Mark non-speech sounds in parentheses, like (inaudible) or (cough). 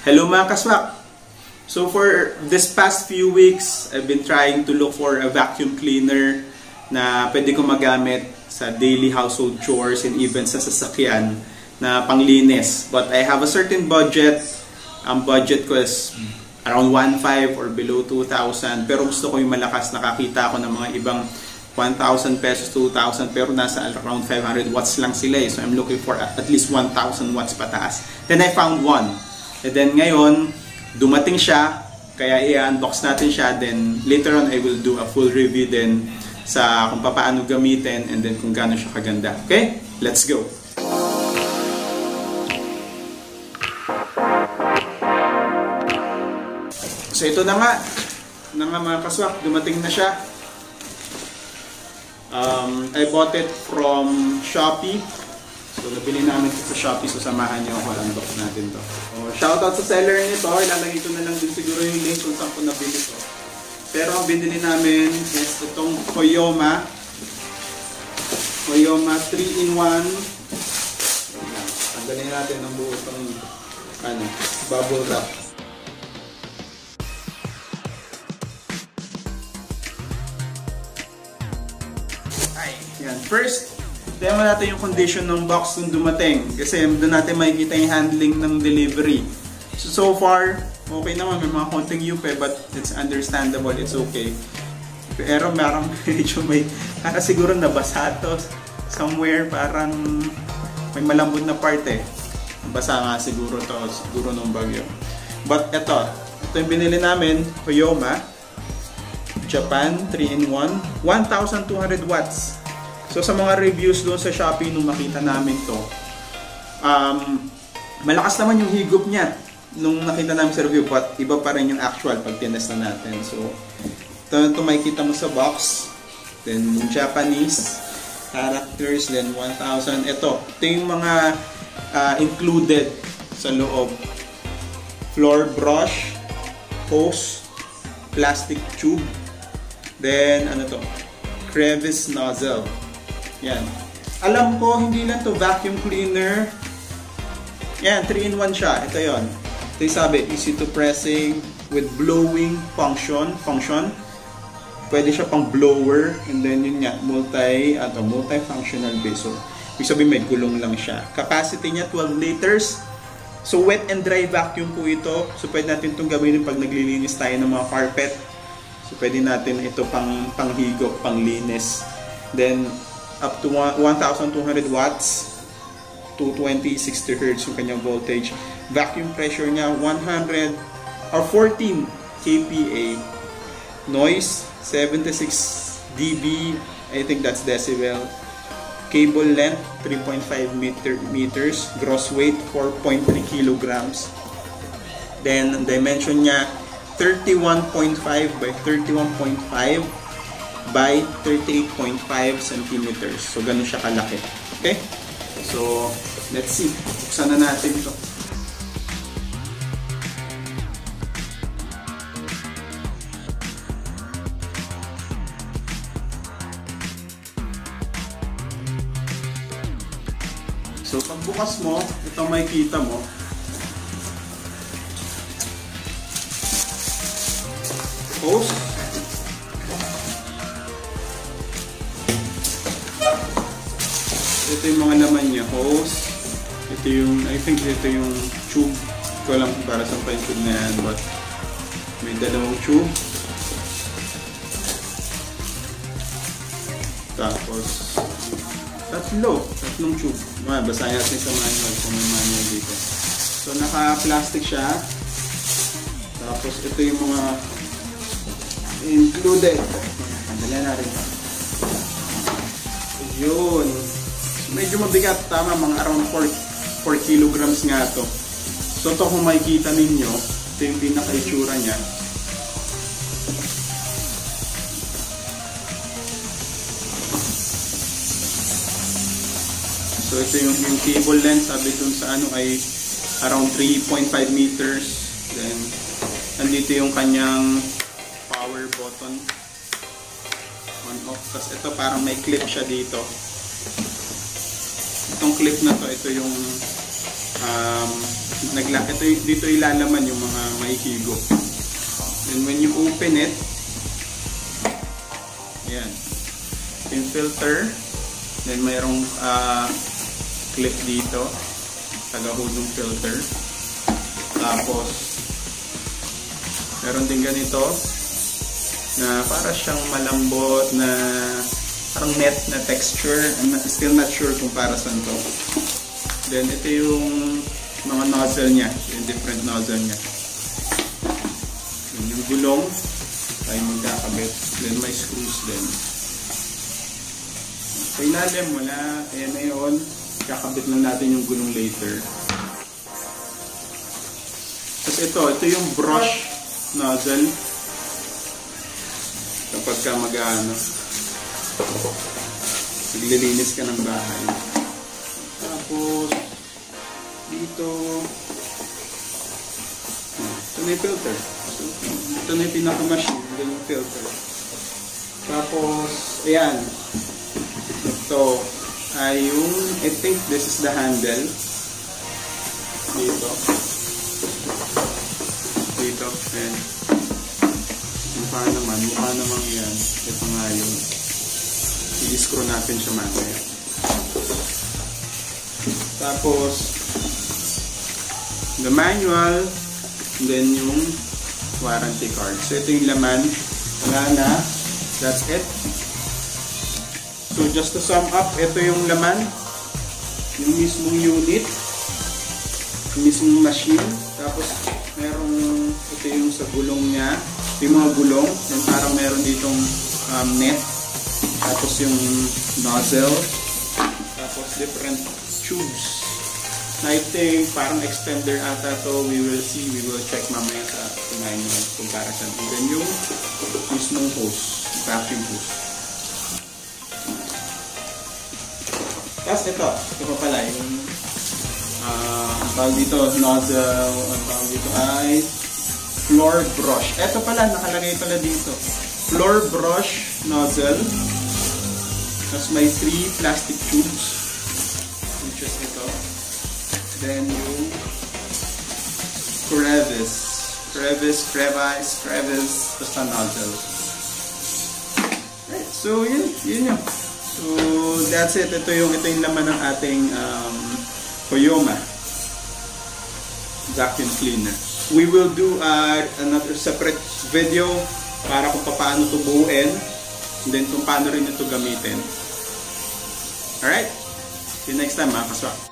Hello mga kaswak! So for this past few weeks, I've been trying to look for a vacuum cleaner na pwede ko magamit sa daily household chores and even sa sasakyan na panglinis. But I have a certain budget. Ang budget ko is around 1.5 or below 2,000. Pero gusto ko yung malakas. Nakakita ako ng mga ibang 1,000 pesos, 2,000 pero nasa around 500 watts lang sila eh. So I'm looking for at least 1,000 watts pataas. Then I found one. And then ngayon, dumating siya, kaya i-unbox natin siya. Then later on, I will do a full review din sa kung paano gamitin and then kung gaano siya kaganda. Okay? Let's go! So ito na nga, na nga mga kaswak, dumating na siya. Um, I bought it from Shopee. Nabili namin sa Shopee. So, samahan niyo ako. Unbox natin to. So, shoutout sa seller nito. Ilalagay ko na lang din siguro yung link kung saan ko nabili to. Pero ang binili namin is itong Koyoma. Koyoma 3-in-1. Tanggalin natin ang buo itong ano, bubble wrap. Ay, yan. First, tingnan natin yung condition ng box nung dumating. Kasi doon natin makikita yung handling ng delivery. So, so far, okay naman. May mga konting yupe, but it's understandable. It's okay. Pero merong (laughs) medyo may, para siguro nabasa to somewhere. Parang may malambot na part eh. Basa nga siguro to, siguro nung bagyo. But ito, ito yung binili namin, Toyoma. Japan 3-in-1 1,200 watts so sa mga reviews doon sa Shopee nung makita namin to um, malakas naman yung higop niya nung nakita namin sa review but iba pa rin yung actual pag tinest na natin. So ito, ito makikita mo sa box. Then Japanese characters then 1,000 ito, ito yung mga uh, included sa loob. Floor brush hose plastic tube. Then, ano to? Crevice nozzle. Yan. Alam ko, hindi lang to vacuum cleaner. Yan, 3-in-1 siya. Ito yon. Ito sabi, easy to pressing with blowing function. function. Pwede siya pang blower. And then, yun nga, multi, ano, multi-functional base. So, ibig sabihin may gulong lang siya. Capacity niya, 12 liters. So, wet and dry vacuum po ito. So, pwede natin itong gawin pag naglilinis tayo ng mga carpet So, pwede natin ito pang panghigop, panglinis. Then, up to 1,200 watts, 220, 60 Hz yung kanyang voltage. Vacuum pressure niya, 100 or 14 kPa. Noise, 76 dB. I think that's decibel. Cable length, 3.5 meter, meters. Gross weight, 4.3 kilograms. Then, dimension niya, 31.5 by 31.5 by 38.5 centimeters. So, ganun siya kalaki. Okay? So, let's see. Buksan na natin ito. So, pagbukas mo, ito makikita mo, hose. Mga laman niya, hose. Ito yung, I think ito yung tube. Ko lang para sa pa yung tube na yan, but may dalawang tube. Tapos, tatlo. Tatlong tube. Ah, basahin natin sa manual kung may manual dito. So, naka-plastic siya. Tapos, ito yung mga included. Tanggalyan natin. Yun. Medyo mabigat. Tama, mga around 4, 4 kilograms nga to. So to kung makikita ninyo, ito yung pinaka-itsura niya. So ito yung, yung cable length, sabi dun sa ano ay around 3.5 meters. Then, nandito yung kanyang power button on off. Tapos ito parang may clip siya dito. Itong clip na to, ito yung um, nagla ito, dito ilalaman yung mga mahihigo. Then when you open it, yan, yung filter, then mayroong uh, clip dito, tagahudong filter. Tapos, meron din ganito, na para siyang malambot na parang net na texture. I'm not, still not sure kung para saan to. Then ito yung mga nozzle niya, yung different nozzle niya. Yun yung gulong, tayo magkakabit. Then may screws din. Sa ilalim, wala. Ayan na yun. Kakabit lang natin yung gulong later. Tapos ito, ito yung brush nozzle. Kapag ka mag-ano, naglilinis ka ng bahay. Tapos, dito, ito na yung filter. So, ito na yung pinaka-machine, yung filter. Tapos, ayan. Ito ay yung, I think this is the handle. Dito. Dito. Ayan. Mukha naman, mukha naman yan. Ito nga yung i-screw natin siya mamaya. Tapos, the manual, then yung warranty card. So, ito yung laman. Wala na. That's it. So, just to sum up, ito yung laman. Yung mismong unit. Yung mismong machine. Tapos, merong, ito yung sa gulong niya. Ito yung mga gulong. Then, parang meron ditong um, net. Tapos yung nozzle. Tapos different tubes. I think parang extender ata to. We will see. We will check mamaya sa manual comparison. And then yung mismong hose. Vacuum hose. Tapos ito. Ito pa pala yung uh, ang tawag dito nozzle. Ang tawag dito ay floor brush. Ito pala. Nakalagay pala dito. Floor brush nozzle. Tapos may three plastic tubes. Which is ito. Then yung crevice. Crevice, crevice, crevice. Basta nozzle. Right. So, yun. Yun yun. So, that's it. Ito yung, ito yung laman ng ating um, Koyoma vacuum cleaner. We will do uh, another separate video para kung paano ito buuin then kung paano rin ito gamitin. Alright? See you next time mga kaswak.